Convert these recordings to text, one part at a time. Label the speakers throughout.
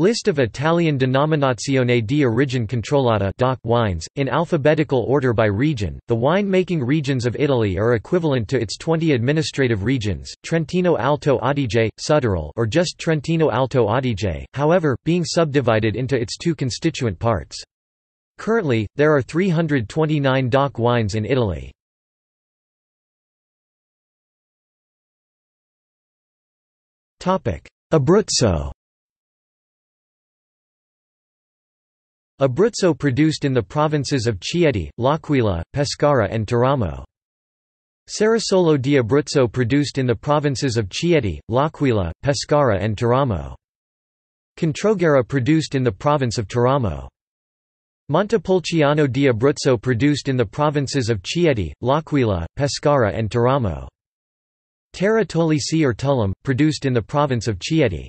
Speaker 1: List of Italian Denominazione di Origine Controllata DOC wines, in alphabetical order by region. The wine-making regions of Italy are equivalent to its 20 administrative regions, Trentino Alto Adige, Südtirol or just Trentino Alto Adige, however, being subdivided into its two constituent parts. Currently, there are 329 DOC wines in Italy. Abruzzo Abruzzo produced in the provinces of Chieti, L'Aquila, Pescara and Teramo. Cerasolo di Abruzzo produced in the provinces of Chieti, L'Aquila, Pescara and Teramo. Controguerra produced in the province of Teramo. Montepulciano di Abruzzo produced in the provinces of Chieti, L'Aquila, Pescara and Teramo. Terre Tollesi or Tullum, produced in the province of Chieti.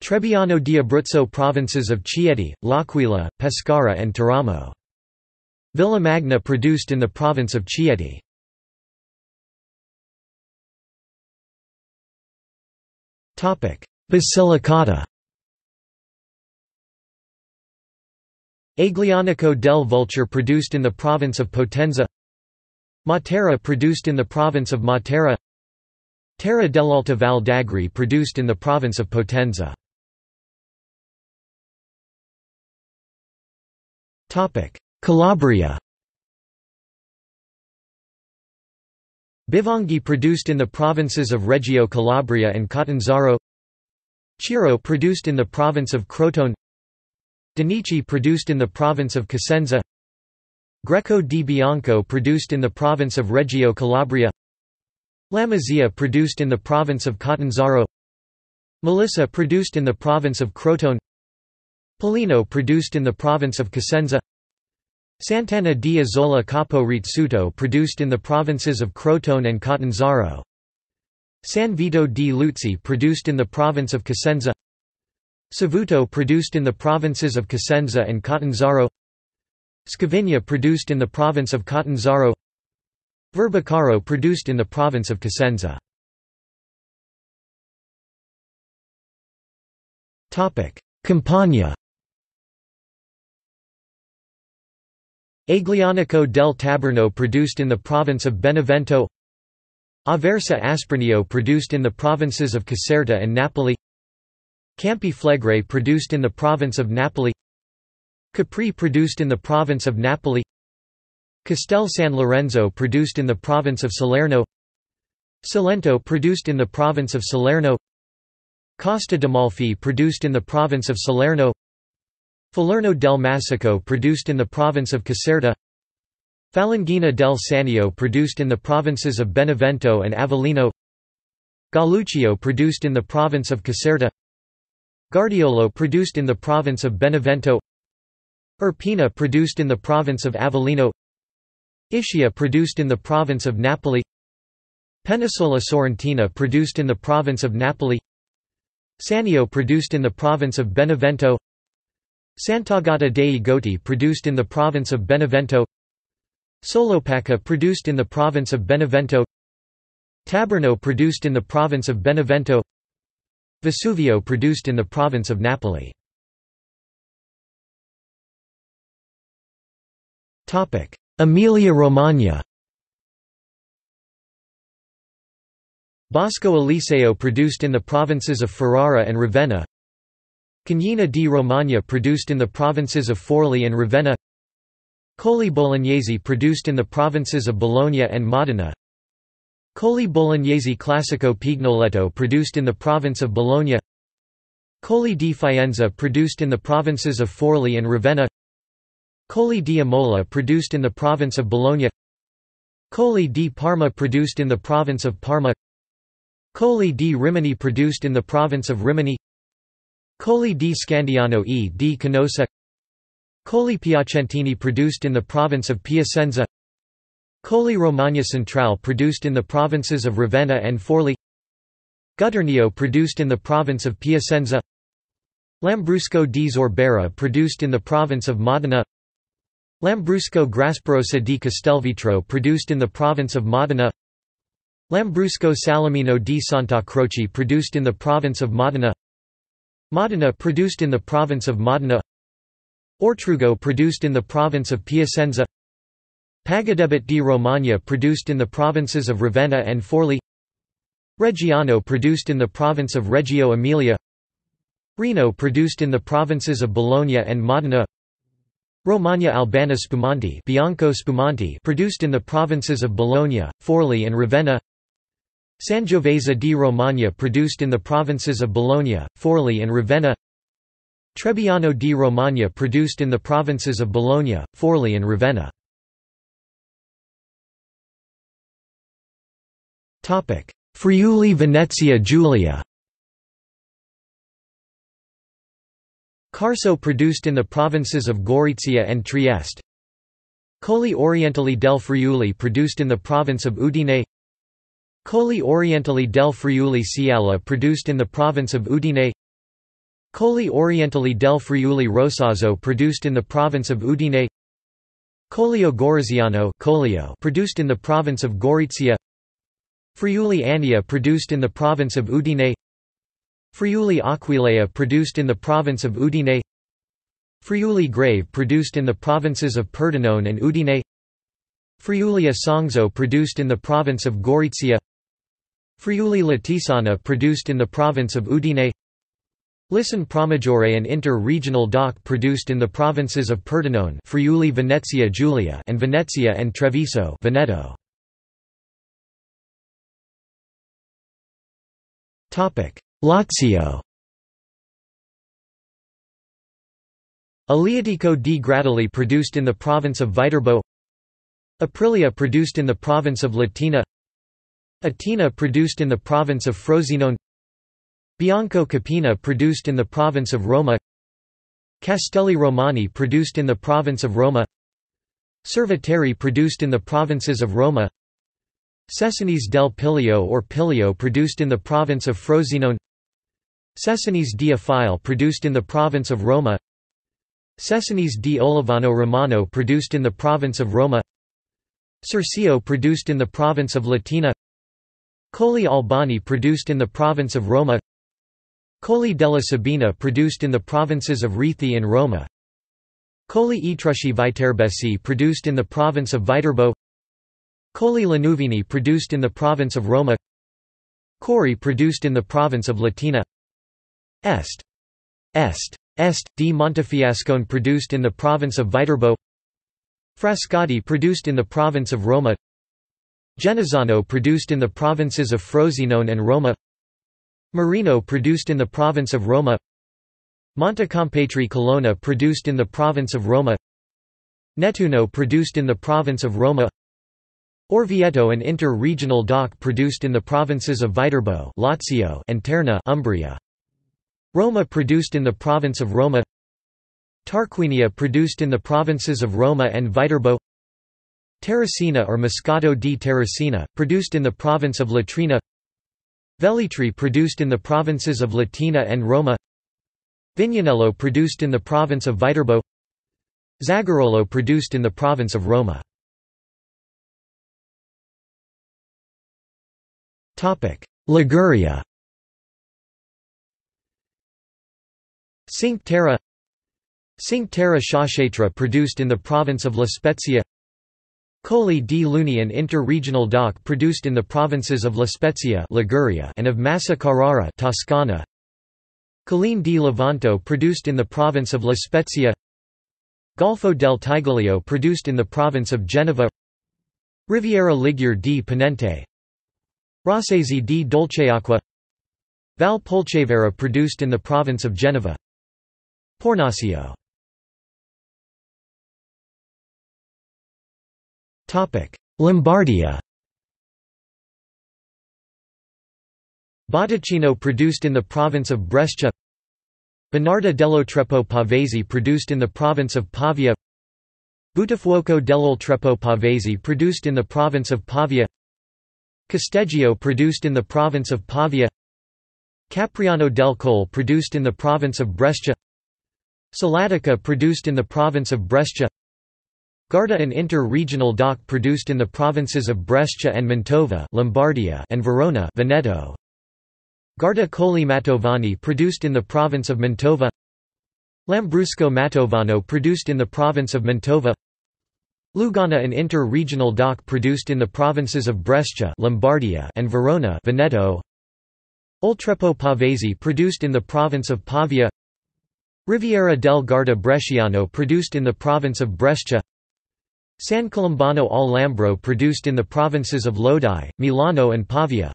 Speaker 1: Trebbiano di Abruzzo provinces of Chieti, L'Aquila, Pescara and Teramo. Villa Magna produced in the province of Chieti. Basilicata. Aglianico del Vulture produced in the province of Potenza. Matera produced in the province of Matera. Terra dell'Alta Val d'Agri produced in the province of Potenza Calabria. Bivongi produced in the provinces of Reggio Calabria and Catanzaro. Cirò produced in the province of Crotone. Donnici produced in the province of Cosenza Greco di Bianco produced in the province of Reggio Calabria. Lamezia produced in the province of Catanzaro. Melissa produced in the province of Crotone Pollino produced in the province of Cosenza Sant'Anna di Isola Capo Rizzuto produced in the provinces of Crotone and Catanzaro. San Vito di Luzzi produced in the province of Cosenza Savuto produced in the provinces of Cosenza and Catanzaro. Scavigna produced in the province of Catanzaro. Verbicaro produced in the province of Cosenza Campania Aglianico del Taburno produced in the province of Benevento. Aversa Asprinio produced in the provinces of Caserta and Napoli. Campi Flegrei produced in the province of Napoli. Capri produced in the province of Napoli. Castel San Lorenzo produced in the province of Salerno. Salento produced in the province of Salerno. Costa d'Amalfi produced in the province of Salerno Falerno del Massico produced in the province of Caserta. Falanghina del Sannio produced in the provinces of Benevento and Avellino. Galluccio produced in the province of Caserta. Guardiolo produced in the province of Benevento. Irpinia produced in the province of Avellino. Ischia produced in the province of Napoli. Penisola Sorrentina produced in the province of Napoli. Sannio produced in the province of Benevento Sant'Agata dei Goti produced in the province of Benevento. Solopaca produced in the province of Benevento. Taburno produced in the province of Benevento. Vesuvio produced in the province of Napoli. Emilia-Romagna Bosco Eliceo produced in the provinces of Ferrara and Ravenna Cagnina di Romagna produced in the provinces of Forli and Ravenna Colli Bolognesi produced in the provinces of Bologna and Modena Colli Bolognesi Classico Pignoletto produced in the province of Bologna Colli di Faenza produced in the provinces of Forli and Ravenna Colli di Imola produced in the province of Bologna Colli di Parma produced in the province of Parma Colli di Rimini produced in the province of Rimini Colli di Scandiano e di Canossa Colli Piacentini produced in the province of Piacenza Colli Romagna Centrale produced in the provinces of Ravenna and Forli Gutturnio produced in the province of Piacenza Lambrusco di Sorbara produced in the province of Modena Lambrusco Grasparossa di Castelvetro produced in the province of Modena Lambrusco Salamino di Santa Croce produced in the province of Modena Modena produced in the province of Modena. Ortrugo produced in the province of Piacenza. Pagadebit di Romagna produced in the provinces of Ravenna and Forli. Reggiano produced in the province of Reggio Emilia. Reno produced in the provinces of Bologna and Modena. Romagna Albana Spumanti Bianco Spumanti produced in the provinces of Bologna, Forli and Ravenna Sangiovese di Romagna produced in the provinces of Bologna, Forli and Ravenna. Trebbiano di Romagna produced in the provinces of Bologna, Forli and Ravenna. Friuli Venezia Giulia. Carso produced in the provinces of Gorizia and Trieste. Colli Orientali del Friuli produced in the province of Udine Colli Orientali del Friuli Cialla produced in the province of Udine. Colli Orientali del Friuli Rosazzo produced in the province of Udine. Collio Goriziano produced in the province of Gorizia. Friuli Annia produced in the province of Udine. Friuli Aquileia produced in the province of Udine. Friuli Grave produced in the provinces of Pordenone and Udine. Friuli Isonzo produced in the province of Gorizia Friuli Latisana produced in the province of Udine. Lison Pramaggiore and Inter-Regional DOC produced in the provinces of Pordenone Friuli Venezia Giulia and Venezia and Treviso Veneto. Lazio. Aleatico di Gradoli produced in the province of Viterbo. Aprilia produced in the province of Latina Atina produced in the province of Frosinone Bianco Capena produced in the province of Roma Castelli Romani produced in the province of Roma Cerveteri produced in the provinces of Roma Cesanese del Piglio or Piglio produced in the province of Frosinone Cesanese di Affile produced in the province of Roma Cesanese di Olevano Romano produced in the province of Roma Circeo produced in the province of Latina Colli Albani produced in the province of Roma Colli della Sabina produced in the provinces of Rieti and Roma Colli Etrusci Viterbesi produced in the province of Viterbo Colli Lanuvini produced in the province of Roma Cori produced in the province of Latina Est. Est. Est. di Montefiascone produced in the province of Viterbo Frascati produced in the province of Roma Genazzano produced in the provinces of Frosinone and Roma. Marino produced in the province of Roma. Montecompatri Colonna produced in the province of Roma. Nettuno produced in the province of Roma. Orvieto and inter-regional DOC produced in the provinces of Viterbo Lazio and Terni Umbria. Roma produced in the province of Roma. Tarquinia produced in the provinces of Roma and Viterbo Terracina or Moscato di Terracina, produced in the province of Latina. Velletri produced in the provinces of Latina and Roma. Vignanello produced in the province of Viterbo. Zagarolo produced in the province of Roma. Liguria. Cinque Terre. Cinque Terre Sciacchetrà produced in the province of La Spezia Colli di Luni and inter-regional DOC produced in the provinces of La Spezia Liguria and of Massa Carrara Toscana. Colline di Levanto produced in the province of La Spezia. Golfo del Tigullio produced in the province of Genova. Riviera Ligure di Ponente. Rossese di Dolceacqua. Val Polcevera produced in the province of Genova. Pornasio Lombardia Botticino produced in the province of Brescia. Bonarda dello Trepo Pavesi produced in the province of Pavia. Buttafuoco dell'Oltrepo Pavesi produced in the province of Pavia. Casteggio produced in the province of Pavia. Capriano del Col produced in the province of Brescia. Cellatica produced in the province of Brescia Garda and inter-regional DOC produced in the provinces of Brescia and Mantova Lombardia and Verona Veneto. Garda Colli Mantovani produced in the province of Mantova. Lambrusco Mantovano produced in the province of Mantova. Lugana an inter-regional DOC produced in the provinces of Brescia Lombardia and Verona Veneto. Oltrepò Pavese produced in the province of Pavia. Riviera del Garda Bresciano produced in the province of Brescia San Colombano al Lambro produced in the provinces of Lodi, Milano and Pavia.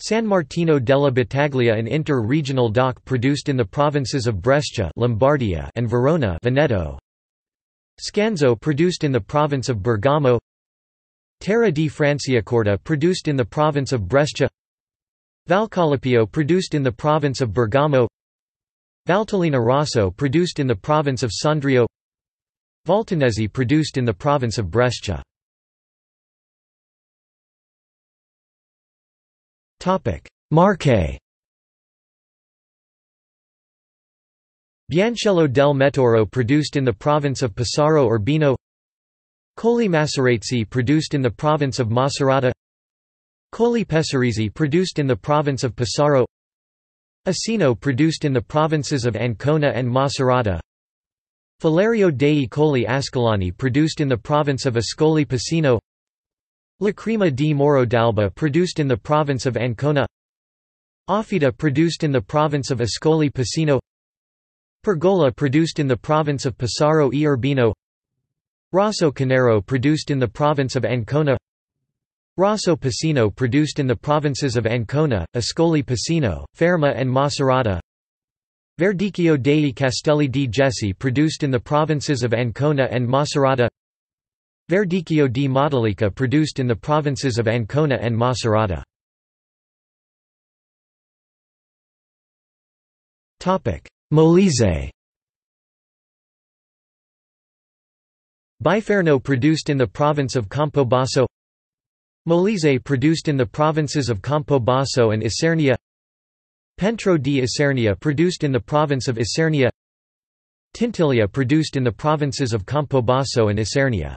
Speaker 1: San Martino della Battaglia an inter-regional DOC produced in the provinces of Brescia Lombardia and Verona Veneto. Scanzo produced in the province of Bergamo. Terra di Franciacorta produced in the province of Brescia. Valcalepio produced in the province of Bergamo. Valtellina Rosso produced in the province of Sondrio Valtenesi produced in the province of Brescia. Marche. Bianchello del Metauro produced in the province of Pesaro Urbino. Colli Maceratesi produced in the province of Macerata. Colli Pesaresi produced in the province of Pesaro. Esino produced in the provinces of Ancona and Macerata Falerio dei Colli Ascolani produced in the province of Ascoli Piceno Lacrima di Morro d'Alba produced in the province of Ancona. Offida produced in the province of Ascoli Piceno Pergola produced in the province of Pesaro e Urbino. Rosso Conero produced in the province of Ancona. Rosso Piceno produced in the provinces of Ancona, Ascoli Piceno, Fermo and Macerata Verdicchio dei Castelli di Jesi produced in the provinces of Ancona and Macerata. Verdicchio di Matelica produced in the provinces of Ancona and Macerata. Molise. Biferno produced in the province of Campobasso. Molise produced in the provinces of Campobasso and Isernia Pentro di Isernia produced in the province of Isernia. Tintilia produced in the provinces of Campobasso and Isernia.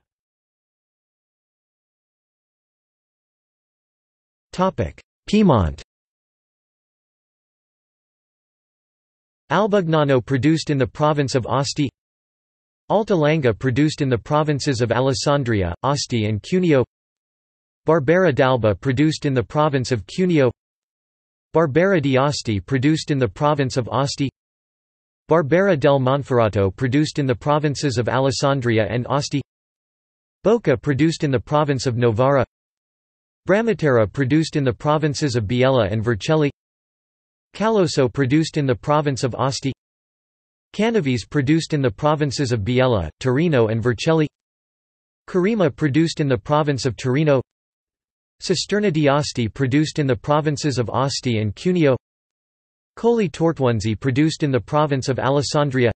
Speaker 1: Piedmont Albugnano produced in the province of Asti. Alta Langa produced in the provinces of Alessandria, Asti and Cuneo. Barbera d'Alba produced in the province of Cuneo Barbera di Asti produced in the province of Asti. Barbera del Monferrato produced in the provinces of Alessandria and Asti. Boca produced in the province of Novara. Bramaterra produced in the provinces of Biella and Vercelli. Calosso produced in the province of Asti. Canavese produced in the provinces of Biella, Torino and Vercelli. Carema produced in the province of Torino Cisterna di Asti produced in the provinces of Asti and Cuneo. Colli Tortonesi produced in the province of Alessandria.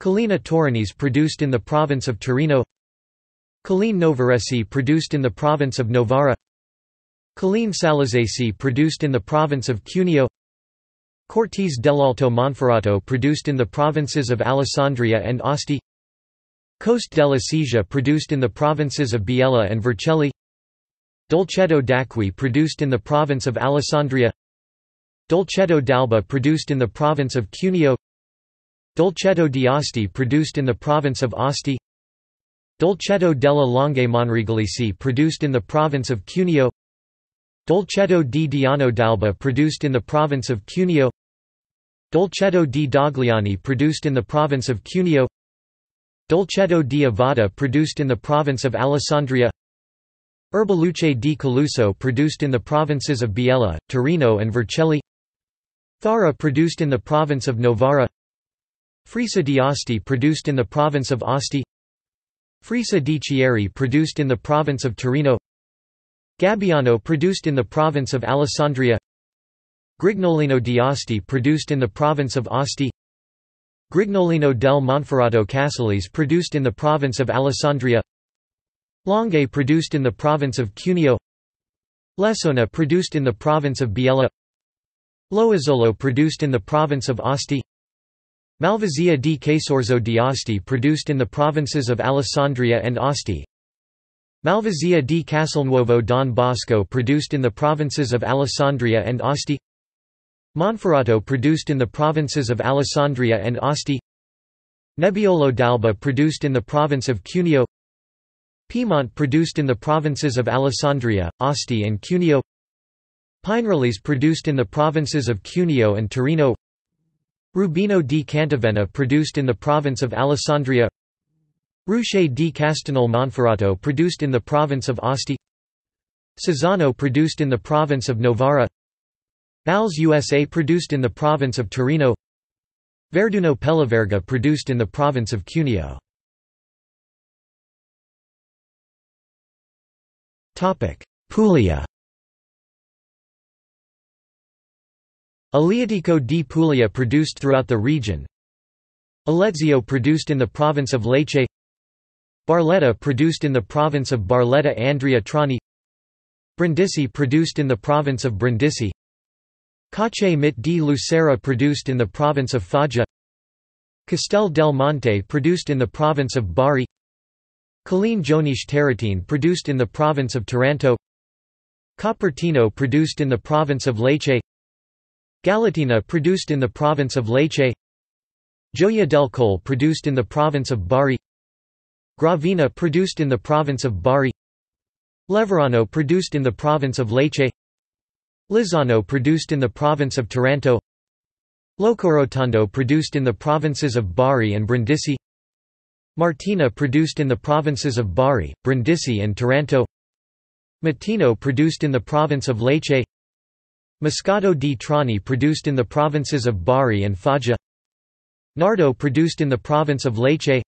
Speaker 1: Collina Torinese produced in the province of Torino. Colline Novaresi produced in the province of Novara. Colline Saluzzesi produced in the province of Cuneo. Cortese dell'Alto Monferrato produced in the provinces of Alessandria and Asti. Coste della Sesia produced in the provinces of Biella and Vercelli Dolcetto d'Acqui produced in the province of Alessandria. Dolcetto d'Alba produced in the province of Cuneo. Dolcetto di Asti produced in the province of Asti. Dolcetto della Langhe Monregalese produced in the province of Cuneo. Dolcetto di Diano d'Alba produced in the province of Cuneo. Dolcetto di Dogliani produced in the province of Cuneo. Dolcetto di Ovada produced in the province of Alessandria Erbaluce di Caluso produced in the provinces of Biella, Torino and Vercelli. Fara produced in the province of Novara. Freisa di Asti produced in the province of Asti. Freisa di Chieri produced in the province of Torino. Gabiano produced in the province of Alessandria. Grignolino di Asti produced in the province of Asti. Grignolino del Monferrato Casalese produced in the province of Alessandria Langhe produced in the province of Cuneo. Lessona produced in the province of Biella. Loazzolo produced in the province of Asti. Malvasia di Casorzo di Asti produced in the provinces of Alessandria and Asti. Malvasia di Castelnuovo Don Bosco produced in the provinces of Alessandria and Asti. Monferrato produced in the provinces of Alessandria and Asti. Nebbiolo d'Alba produced in the province of Cuneo Piedmont produced in the provinces of Alessandria, Asti and Cuneo. Pinerolese produced in the provinces of Cuneo and Torino. Rubino di Cantavenna produced in the province of Alessandria. Ruchè di Castagnole Monferrato produced in the province of Asti. Cesano produced in the province of Novara. Valsusa produced in the province of Torino. Verduno Pelaverga produced in the province of Cuneo Puglia. Aleatico di Puglia produced throughout the region. Alezio produced in the province of Lecce. Barletta produced in the province of Barletta Andria Trani. Brindisi produced in the province of Brindisi. Cacc'e mmitte di Lucera produced in the province of Foggia. Castel del Monte produced in the province of Bari Colline Joniche Tarantine produced in the province of Taranto. Copertino produced in the province of Lecce. Galatina produced in the province of Lecce. Gioia del Col produced in the province of Bari. Gravina produced in the province of Bari. Leverano produced in the province of Lecce. Lizzano produced in the province of Taranto. Locorotondo produced in the provinces of Bari and Brindisi Martina produced in the provinces of Bari, Brindisi and Taranto. Matino produced in the province of Lecce. Moscato di Trani produced in the provinces of Bari and Foggia. Nardo produced in the province of Lecce.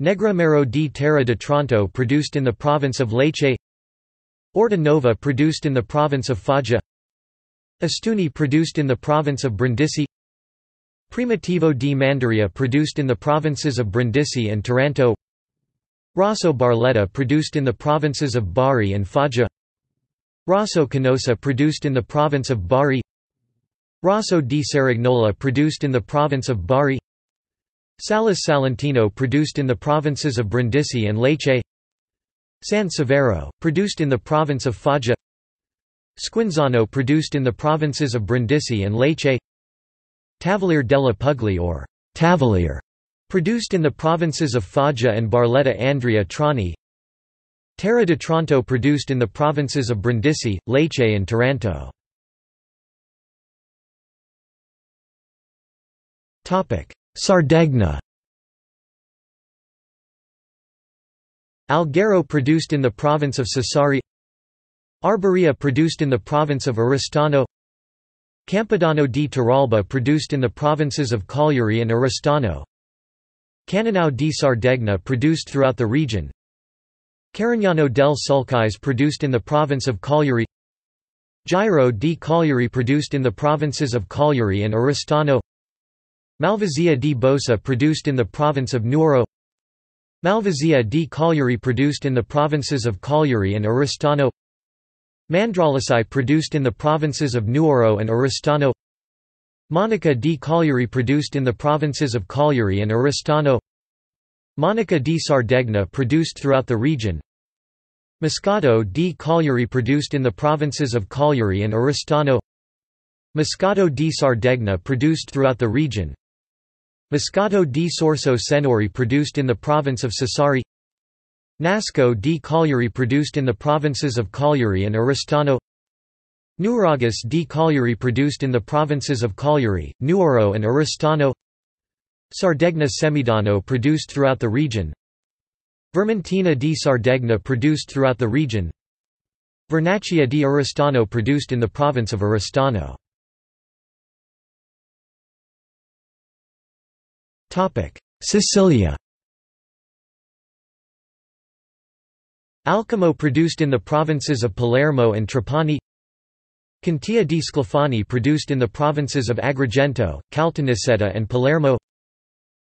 Speaker 1: Negramaro di Terra d'Otranto produced in the province of Lecce. Orta Nova produced in the province of Foggia. Ostuni produced in the province of Brindisi Primitivo di Manduria produced in the provinces of Brindisi and Taranto. Rosso Barletta produced in the provinces of Bari and Foggia. Rosso Canosa produced in the province of Bari. Rosso di Cerignola produced in the province of Bari. Salice Salentino produced in the provinces of Brindisi and Lecce. San Severo, produced in the province of Foggia. Squinzano produced in the provinces of Brindisi and Lecce Tavoliere della Puglia or Tavoliere, produced in the provinces of Foggia and Barletta Andria Trani. Terra d'Otranto produced in the provinces of Brindisi, Lecce and Taranto. Sardegna. Alghero produced in the province of Sassari. Arborea produced in the province of Oristano Campidano di Terralba produced in the provinces of Cagliari and Oristano Cannonau di Sardegna produced throughout the region. Carignano del Sulcis produced in the province of Cagliari. Giro di Cagliari produced in the provinces of Cagliari and Oristano Malvasia di Bosa produced in the province of Nuoro. Malvasia di Cagliari produced in the provinces of Cagliari and Oristano Mandrolisai produced in the provinces of Nuoro and Oristano Monica di Cagliari produced in the provinces of Cagliari and Oristano Monica di Sardegna produced throughout the region. Moscato di Cagliari produced in the provinces of Cagliari and Oristano Moscato di Sardegna produced throughout the region. Moscato di Sorso Sennori produced in the province of Sassari Nasco di Cagliari produced in the provinces of Cagliari and Oristano Nuragus di Cagliari produced in the provinces of Cagliari, Nuoro and Oristano Sardegna Semidano produced throughout the region. Vermentino di Sardegna produced throughout the region. Vernaccia di Oristano produced in the province of Oristano Sicilia Alcamo produced in the provinces of Palermo and Trapani. Contea di Sclafani produced in the provinces of Agrigento, Caltanissetta and Palermo.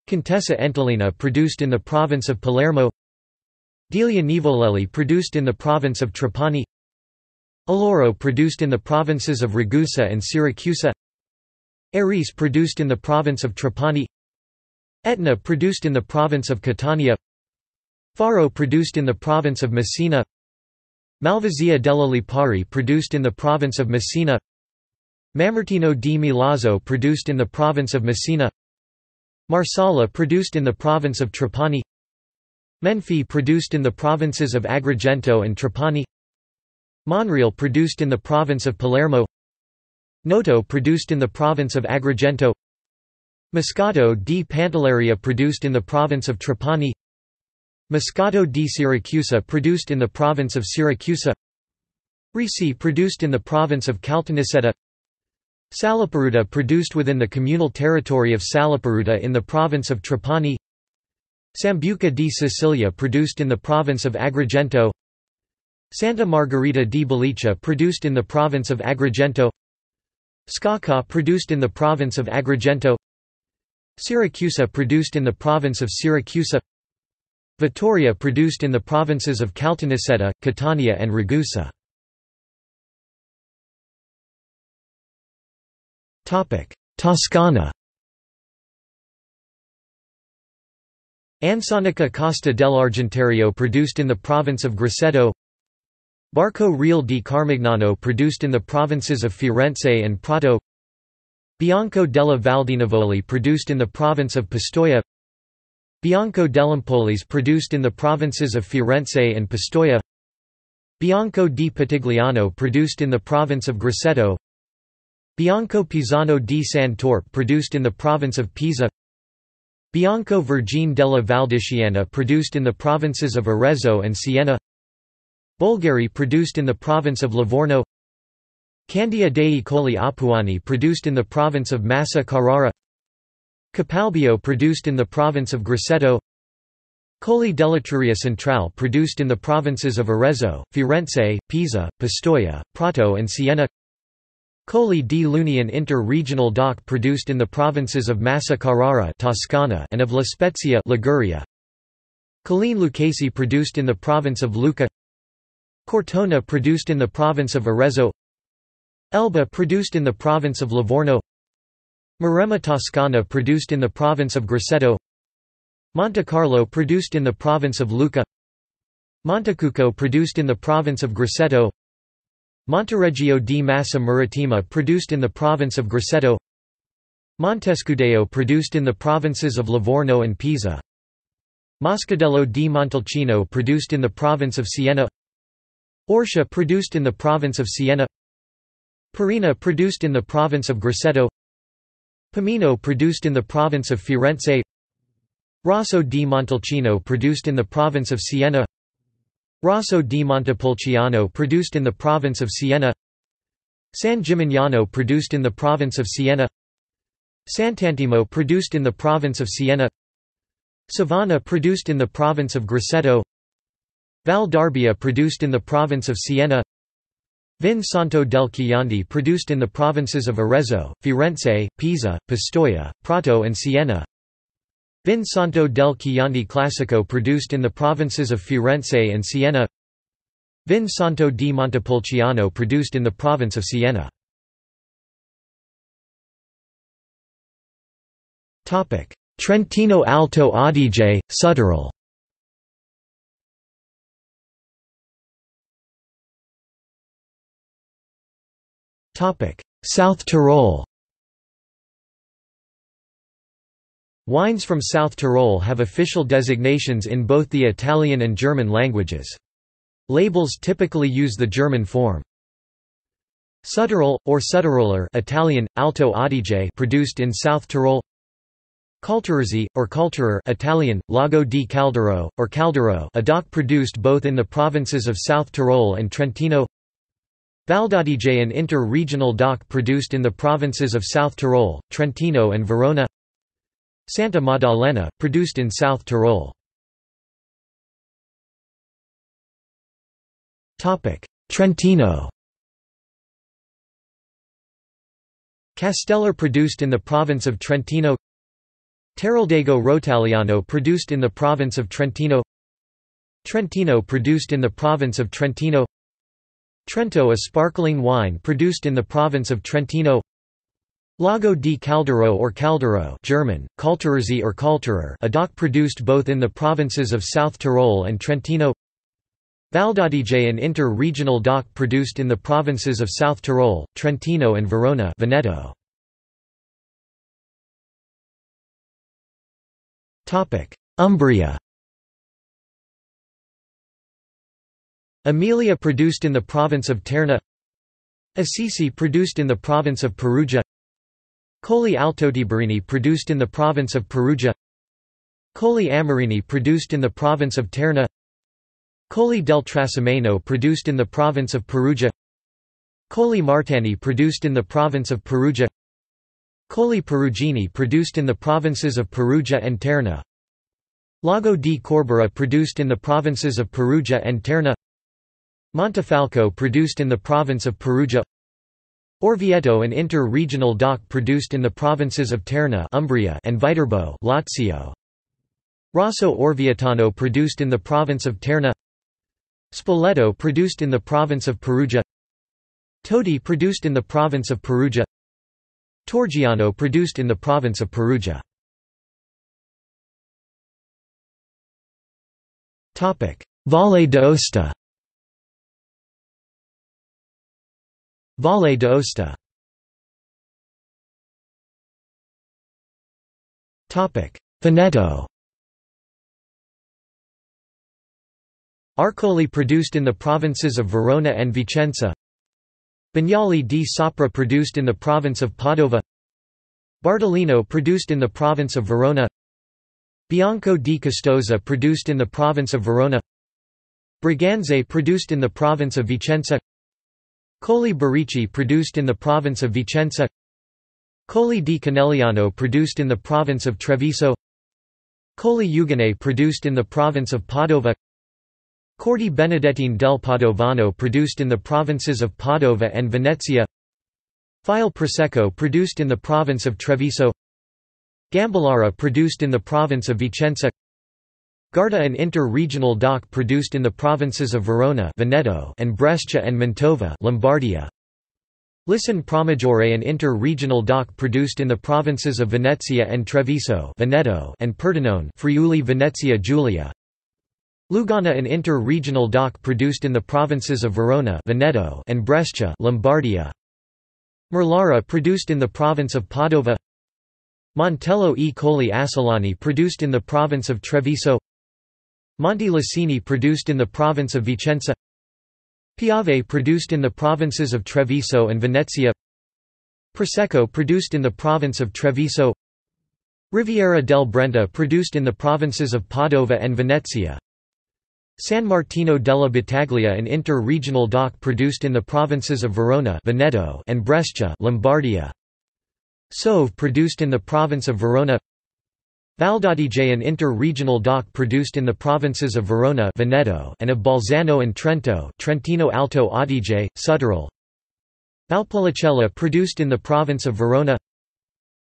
Speaker 1: Contessa Entellina produced in the province of Palermo. Delia Nivolelli produced in the province of Trapani. Eloro produced in the provinces of Ragusa and Siracusa. Eris produced in the province of Trapani. Etna produced in the province of Catania Faro produced in the province of Messina. Malvasia della Lipari produced in the province of Messina. Mamertino di Milazzo produced in the province of Messina. Marsala produced in the province of Trapani. Menfi produced in the provinces of Agrigento and Trapani. Monreal produced in the province of Palermo. Noto produced in the province of Agrigento. Moscato di Pantelleria produced in the province of Trapani Moscato di Siracusa produced in the province of Siracusa. Riesi produced in the province of Caltanissetta. Salaparuta produced within the communal territory of Salaparuta in the province of Trapani. Sambuca di Sicilia produced in the province of Agrigento. Santa Margherita di Belice produced in the province of Agrigento. Sciacca produced in the province of Agrigento. Siracusa produced in the province of Siracusa Vittoria produced in the provinces of Caltanissetta, Catania and Ragusa. Toscana. Ansonica Costa dell'Argentario produced in the province of Grosseto. Barco Real di Carmignano produced in the provinces of Firenze and Prato. Bianco della Valdinievole produced in the province of Pistoia Bianco dell'Empolis produced in the provinces of Firenze and Pistoia. Bianco di Pitigliano produced in the province of Grosseto. Bianco Pisano di San Torpe produced in the province of Pisa. Bianco Vergine della Valdichiana produced in the provinces of Arezzo and Siena. Bolgheri produced in the province of Livorno. Candia dei Colli Apuani produced in the province of Massa Carrara Capalbio produced in the province of Grosseto Colli dell'Etruria Centrale produced in the provinces of Arezzo, Firenze, Pisa, Pistoia, Prato and Siena Colli di Lunian inter-regional DOC produced in the provinces of Massa Carrara Toscana and of La Spezia Liguria. Colline Lucchese produced in the province of Lucca. Cortona produced in the province of Arezzo. Elba produced in the province of Livorno Maremma Toscana produced in the province of Grosseto. Monte Carlo produced in the province of Lucca. Montecucco produced in the province of Grosseto. Monteregio di Massa Marittima produced in the province of Grosseto. Montescudeo produced in the provinces of Livorno and Pisa. Moscadello di Montalcino produced in the province of Siena. Orcia produced in the province of Siena. Parrina produced in the province of Grosseto Pomino produced in the province of Firenze. Rosso di Montalcino produced in the province of Siena. Rosso di Montepulciano produced in the province of Siena. San Gimignano produced in the province of Siena. Sant'Antimo produced in the province of Siena. Sovana produced in the province of Grosseto. Val d'Arbia produced in the province of Siena Vin Santo del Chianti produced in the provinces of Arezzo, Firenze, Pisa, Pistoia, Prato and Siena. Vin Santo del Chianti Classico produced in the provinces of Firenze and Siena. Vin Santo di Montepulciano produced in the province of Siena. Trentino Alto Adige, Südtirol South Tyrol Wines from South Tyrol have official designations in both the Italian and German languages. Labels typically use the German form. Südtirol, or Südtiroler Italian, Alto Adige produced in South Tyrol Kalterersee, or Kalterer Italian, Lago di Caldaro, or Caldaro a DOC produced both in the provinces of South Tyrol and Trentino Valdadige an inter-regional DOC produced in the provinces of South Tyrol, Trentino and Verona. Santa Maddalena, produced in South Tyrol. Trentino Casteller produced in the province of Trentino. Teroldego Rotaliano produced in the province of Trentino. Trentino produced in the province of Trentino Trento a sparkling wine produced in the province of Trentino. Lago di Caldaro or Caldaro German, or Kalterer a DOC produced both in the provinces of South Tyrol and Trentino. Valdadige an inter-regional DOC produced in the provinces of South Tyrol, Trentino and Verona Veneto. Umbria Amelia produced in the province of Terni Assisi produced in the province of Perugia. Colli Altotiberini produced in the province of Perugia. Colli Amerini produced in the province of Terni Colli del Trasimeno produced in the province of Perugia. Colli Martani produced in the province of Perugia. Colli Perugini produced in the provinces of Perugia and Terni Lago di Corbara produced in the provinces of Perugia and Terni Montefalco produced in the province of Perugia. Orvieto an inter-regional DOC produced in the provinces of Terni Umbria and Viterbo Lazio. Rosso Orvietano produced in the province of Terni Spoleto produced in the province of Perugia. Todi produced in the province of Perugia. Torgiano produced in the province of Perugia. Valle d'Aosta Valle d'Aosta Veneto. Arcole produced in the provinces of Verona and Vicenza. Bagnoli di Sopra produced in the province of Padova. Bardolino produced in the province of Verona. Bianco di Custoza produced in the province of Verona. Breganze produced in the province of Vicenza Colli Berici produced in the province of Vicenza. Colli di Conegliano produced in the province of Treviso. Colli Euganei produced in the province of Padova. Corti Benedettine del Padovano produced in the provinces of Padova and Venezia. File Prosecco produced in the province of Treviso. Gambellara produced in the province of Vicenza Garda an inter-regional DOC produced in the provinces of Verona Veneto and Brescia and Mantova Lombardia. Lison Pramaggiore an inter-regional DOC produced in the provinces of Venezia and Treviso Veneto and Pordenone Friuli Venezia Giulia. Lugana an inter-regional DOC produced in the provinces of Verona Veneto and Brescia Lombardia. Merlara produced in the province of Padova. Montello e Colli Asolani produced in the province of Treviso Monte Lacini produced in the province of Vicenza Piave produced in the provinces of Treviso and Venezia Prosecco produced in the province of Treviso Riviera del Brenta produced in the provinces of Padova and Venezia San Martino della Battaglia an inter-regional DOC produced in the provinces of Verona Veneto and Brescia Lombardia. Soave produced in the province of Verona Valdadige an inter-regional DOC produced in the provinces of Verona Veneto and of Bolzano and Trento Trentino Alto Adige, Südtirol Valpolicella produced in the province of Verona.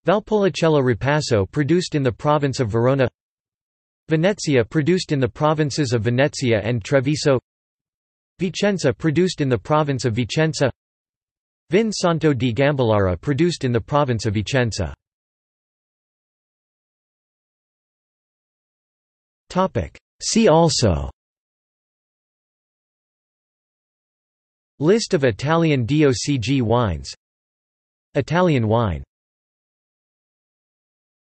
Speaker 1: Valpolicella Ripasso produced in the province of Verona. Venezia produced in the provinces of Venezia and Treviso. Vicenza produced in the province of Vicenza. Vin Santo di Gambellara produced in the province of Vicenza See also. List of Italian DOCG wines. Italian wine